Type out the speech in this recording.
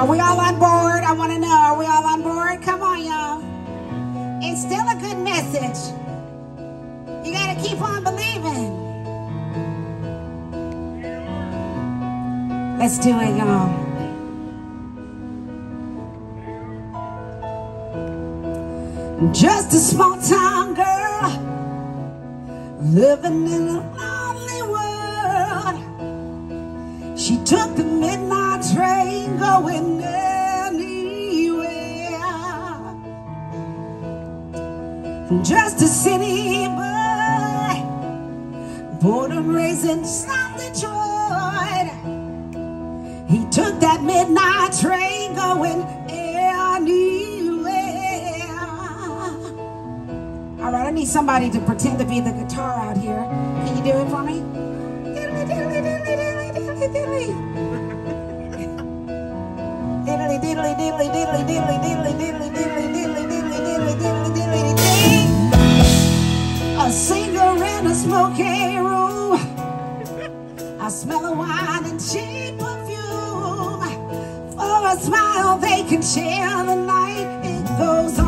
Are we all on board? I want to know. Are we all on board? Come on, y'all. It's still a good message. You got to keep on believing. Let's do it, y'all. Just a small town girl living in a She took the midnight train going anywhere. Just a city boy, born and raised in South Detroit. He took that midnight train going anywhere. All right, I need somebody to pretend to be the guitar out here. Can you do it for me? diddly. diddly, diddly, diddly, diddly, diddly, diddly, diddly, diddly, diddly, diddly, diddly, diddly, diddly, diddly. A singer in a smoky room. I smell wine and cheap perfume. For a smile they can share the night. It goes